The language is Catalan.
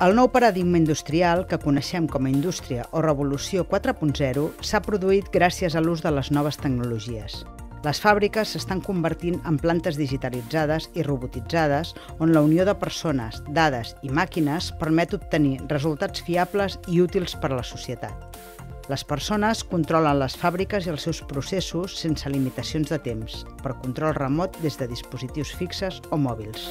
El nou paradigma industrial, que coneixem com a indústria o revolució 4.0, s'ha produït gràcies a l'ús de les noves tecnologies. Les fàbriques s'estan convertint en plantes digitalitzades i robotitzades on la unió de persones, dades i màquines permet obtenir resultats fiables i útils per a la societat. Les persones controlen les fàbriques i els seus processos sense limitacions de temps, per control remot des de dispositius fixes o mòbils.